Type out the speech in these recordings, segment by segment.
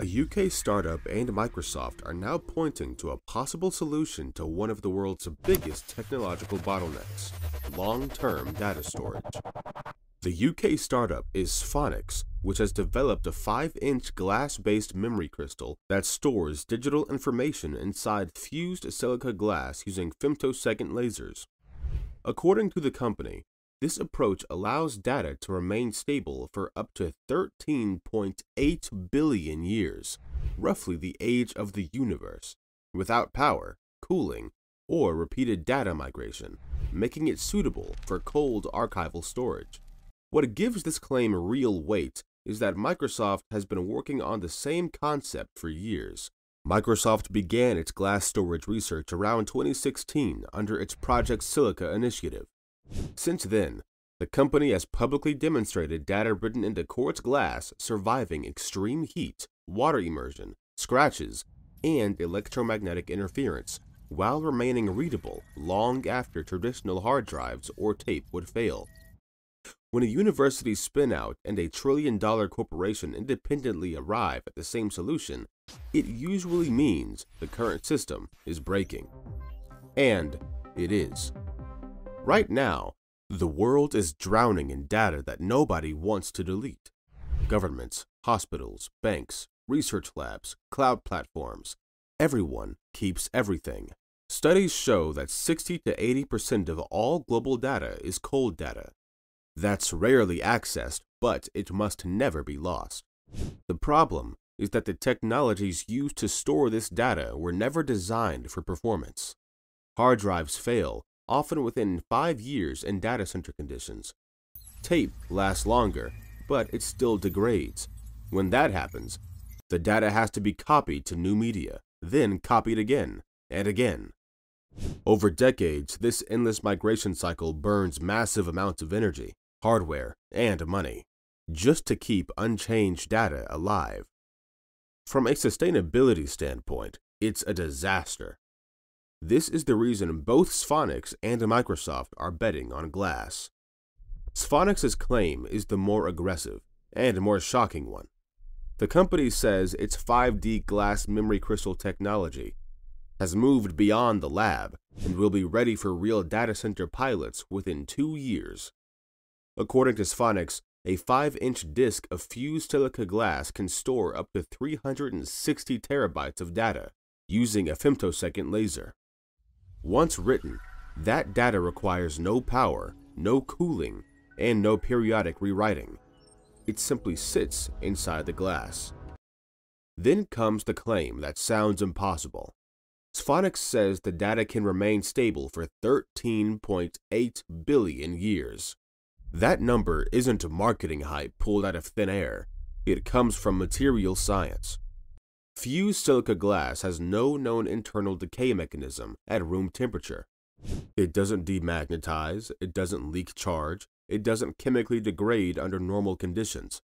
A UK startup and Microsoft are now pointing to a possible solution to one of the world's biggest technological bottlenecks long term data storage. The UK startup is SPhotonix, which has developed a 5 inch glass based memory crystal that stores digital information inside fused silica glass using femtosecond lasers. According to the company, this approach allows data to remain stable for up to 13.8 billion years, roughly the age of the universe, without power, cooling, or repeated data migration, making it suitable for cold archival storage. What gives this claim real weight is that Microsoft has been working on the same concept for years. Microsoft began its glass storage research around 2016 under its Project Silica initiative. Since then, the company has publicly demonstrated data written into quartz glass surviving extreme heat, water immersion, scratches, and electromagnetic interference, while remaining readable long after traditional hard drives or tape would fail. When a university spinout and a trillion dollar corporation independently arrive at the same solution, it usually means the current system is breaking. And it is. Right now, the world is drowning in data that nobody wants to delete. Governments, hospitals, banks, research labs, cloud platforms, everyone keeps everything. Studies show that 60 to 80% of all global data is cold data. That's rarely accessed, but it must never be lost. The problem is that the technologies used to store this data were never designed for performance. Hard drives fail often within five years in data center conditions. Tape lasts longer, but it still degrades. When that happens, the data has to be copied to new media, then copied again and again. Over decades, this endless migration cycle burns massive amounts of energy, hardware, and money, just to keep unchanged data alive. From a sustainability standpoint, it's a disaster. This is the reason both SPhotonix and Microsoft are betting on glass. SPhotonix' claim is the more aggressive and more shocking one. The company says its 5D glass memory crystal technology has moved beyond the lab and will be ready for real data center pilots within two years. According to SPhotonix, a 5 inch disk of fused silica glass can store up to 360 terabytes of data using a femtosecond laser. Once written, that data requires no power, no cooling, and no periodic rewriting. It simply sits inside the glass. Then comes the claim that sounds impossible. SPhotonix says the data can remain stable for 13.8 billion years. That number isn't a marketing hype pulled out of thin air. It comes from material science. Fused silica glass has no known internal decay mechanism at room temperature. It doesn't demagnetize, it doesn't leak charge, it doesn't chemically degrade under normal conditions.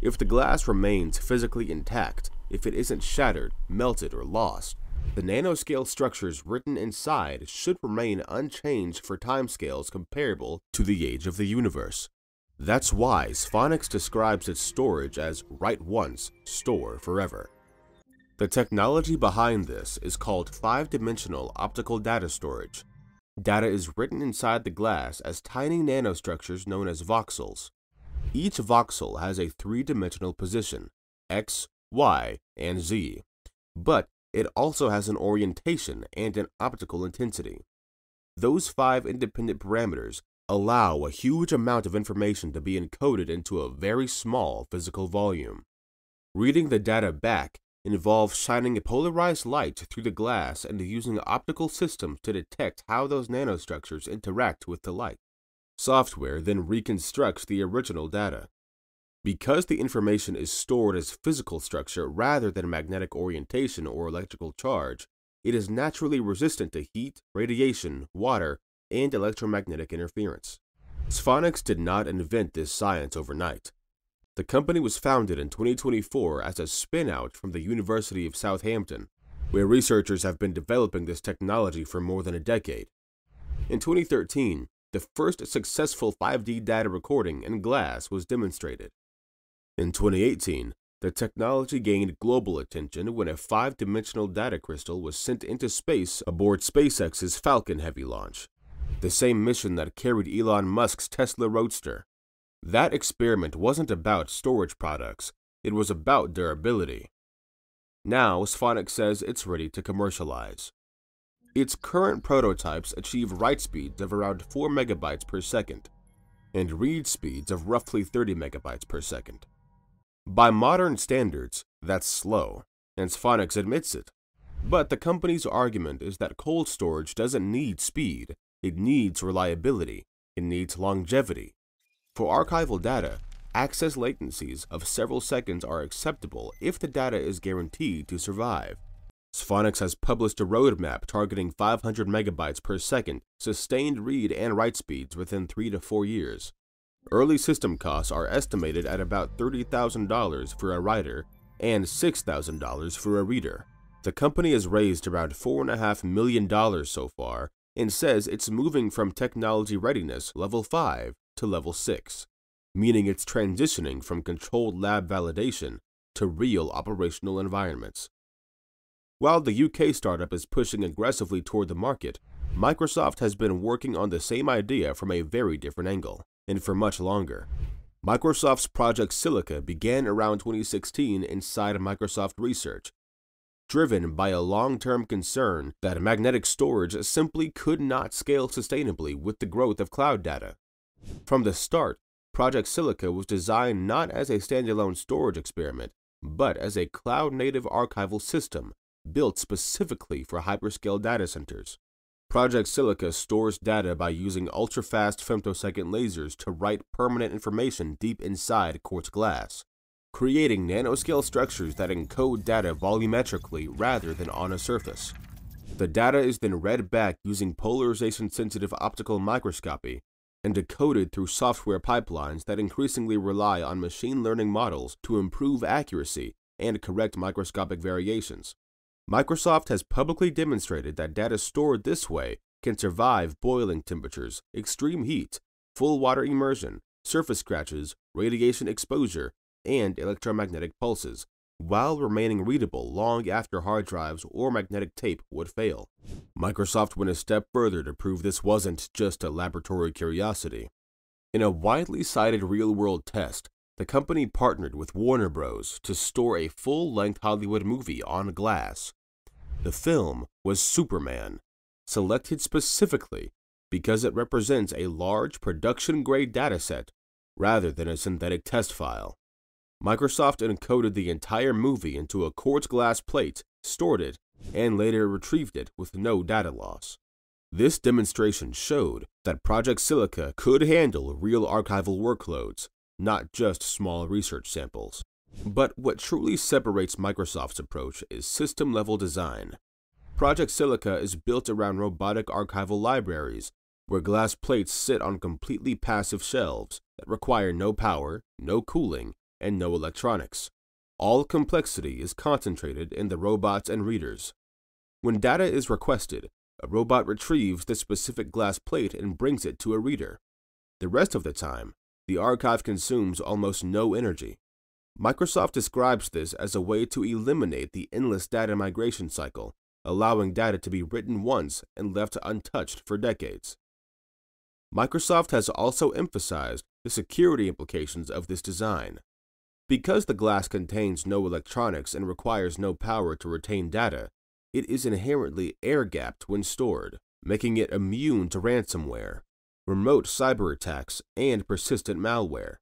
If the glass remains physically intact, if it isn't shattered, melted, or lost, the nanoscale structures written inside should remain unchanged for timescales comparable to the age of the universe. That's why SPhotonix describes its storage as write once, store forever. The technology behind this is called five-dimensional optical data storage. Data is written inside the glass as tiny nanostructures known as voxels. Each voxel has a three-dimensional position, x, y, and z, but it also has an orientation and an optical intensity. Those five independent parameters allow a huge amount of information to be encoded into a very small physical volume. Reading the data back involves shining a polarized light through the glass and using optical systems to detect how those nanostructures interact with the light. Software then reconstructs the original data. Because the information is stored as physical structure rather than magnetic orientation or electrical charge, it is naturally resistant to heat, radiation, water, and electromagnetic interference. SPhotonix did not invent this science overnight. The company was founded in 2024 as a spinout from the University of Southampton, where researchers have been developing this technology for more than a decade. In 2013, the first successful 5D data recording in glass was demonstrated. In 2018, The technology gained global attention when a five dimensional data crystal was sent into space aboard SpaceX's Falcon Heavy launch, the same mission that carried Elon Musk's Tesla Roadster. That experiment wasn't about storage products, it was about durability. Now, SPhotonix says it's ready to commercialize. Its current prototypes achieve write speeds of around 4 megabytes per second and read speeds of roughly 30 megabytes per second. By modern standards, that's slow, and SPhotonix admits it. But the company's argument is that cold storage doesn't need speed, it needs reliability, it needs longevity. For archival data, access latencies of several seconds are acceptable if the data is guaranteed to survive. SPhotonix has published a roadmap targeting 500 megabytes per second sustained read and write speeds within 3 to 4 years. Early system costs are estimated at about $30,000 for a writer and $6,000 for a reader. The company has raised around $4.5 million so far and says it's moving from technology readiness level 5 to level 6, meaning it's transitioning from controlled lab validation to real operational environments. While the UK startup is pushing aggressively toward the market, Microsoft has been working on the same idea from a very different angle, and for much longer. Microsoft's Project Silica began around 2016 inside Microsoft Research, driven by a long-term concern that magnetic storage simply could not scale sustainably with the growth of cloud data. From the start, Project Silica was designed not as a standalone storage experiment, but as a cloud-native archival system built specifically for hyperscale data centers. Project Silica stores data by using ultra-fast femtosecond lasers to write permanent information deep inside quartz glass, creating nanoscale structures that encode data volumetrically rather than on a surface. The data is then read back using polarization-sensitive optical microscopy and decoded through software pipelines that increasingly rely on machine learning models to improve accuracy and correct microscopic variations. Microsoft has publicly demonstrated that data stored this way can survive boiling temperatures, extreme heat, full water immersion, surface scratches, radiation exposure, and electromagnetic pulses, while remaining readable long after hard drives or magnetic tape would fail. Microsoft went a step further to prove this wasn't just a laboratory curiosity. In a widely cited real-world test, the company partnered with Warner Bros. to store a full-length Hollywood movie on glass. The film was Superman, selected specifically because it represents a large production-grade dataset rather than a synthetic test file. Microsoft encoded the entire movie into a quartz glass plate, stored it, and later retrieved it with no data loss. This demonstration showed that Project Silica could handle real archival workloads, not just small research samples. But what truly separates Microsoft's approach is system-level design. Project Silica is built around robotic archival libraries, where glass plates sit on completely passive shelves that require no power, no cooling, and no electronics. All complexity is concentrated in the robots and readers. When data is requested, a robot retrieves the specific glass plate and brings it to a reader. The rest of the time, the archive consumes almost no energy. Microsoft describes this as a way to eliminate the endless data migration cycle, allowing data to be written once and left untouched for decades. Microsoft has also emphasized the security implications of this design. Because the glass contains no electronics and requires no power to retain data, it is inherently air-gapped when stored, making it immune to ransomware, remote cyber attacks, and persistent malware.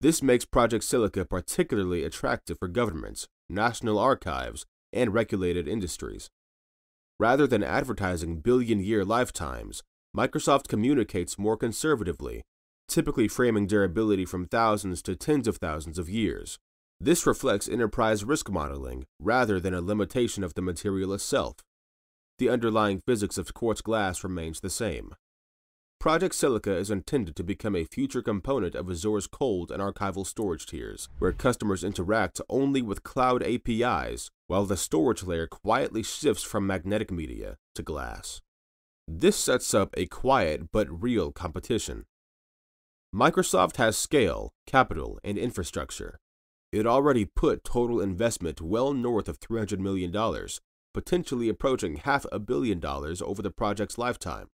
This makes Project Silica particularly attractive for governments, national archives, and regulated industries. Rather than advertising billion-year lifetimes, Microsoft communicates more conservatively, typically framing durability from thousands to tens of thousands of years. This reflects enterprise risk modeling rather than a limitation of the material itself. The underlying physics of quartz glass remains the same. Project Silica is intended to become a future component of Azure's cold and archival storage tiers, where customers interact only with cloud APIs, while the storage layer quietly shifts from magnetic media to glass. This sets up a quiet but real competition. Microsoft has scale, capital, and infrastructure. It already put total investment well north of $300 million, potentially approaching half a billion dollars over the project's lifetime.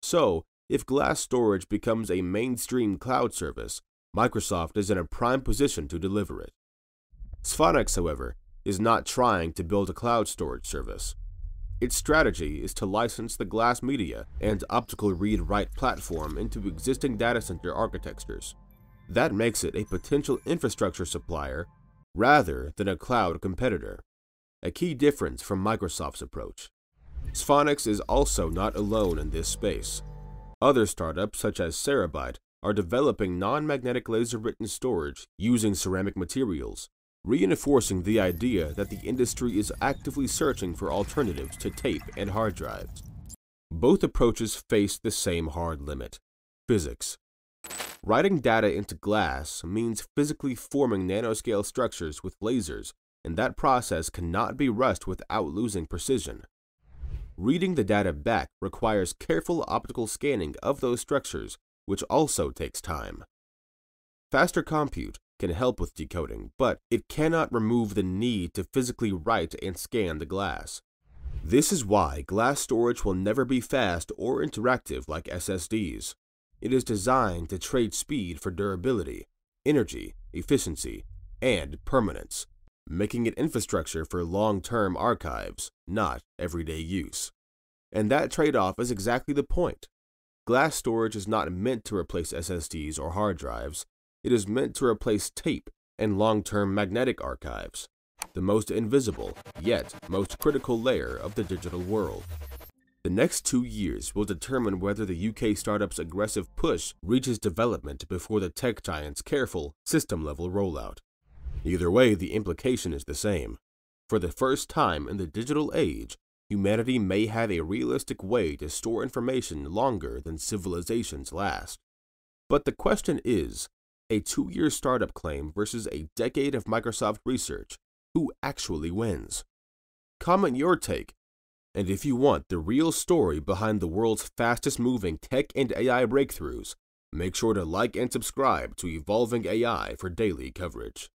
So, if glass storage becomes a mainstream cloud service, Microsoft is in a prime position to deliver it. SPhotonix, however, is not trying to build a cloud storage service. Its strategy is to license the glass media and optical read-write platform into existing data center architectures. That makes it a potential infrastructure supplier rather than a cloud competitor, a key difference from Microsoft's approach. SPhotonix is also not alone in this space. Other startups such as Cerabyte are developing non-magnetic laser-written storage using ceramic materials reinforcing the idea that the industry is actively searching for alternatives to tape and hard drives. Both approaches face the same hard limit physics. Writing data into glass means physically forming nanoscale structures with lasers, and that process cannot be rushed without losing precision. Reading the data back requires careful optical scanning of those structures, which also takes time. Faster compute can help with decoding, but it cannot remove the need to physically write and scan the glass. This is why glass storage will never be fast or interactive like SSDs. It is designed to trade speed for durability, energy, efficiency, and permanence, making it infrastructure for long-term archives, not everyday use. And that trade-off is exactly the point. Glass storage is not meant to replace SSDs or hard drives, it is meant to replace tape and long-term magnetic archives, the most invisible, yet most critical layer of the digital world. The next two years will determine whether the UK startup's aggressive push reaches development before the tech giant's careful, system-level rollout. Either way, the implication is the same. For the first time in the digital age, humanity may have a realistic way to store information longer than civilizations last. But the question is, a two year startup claim versus a decade of Microsoft research, who actually wins? Comment your take. And if you want the real story behind the world's fastest moving tech and AI breakthroughs, make sure to like and subscribe to Evolving AI for daily coverage.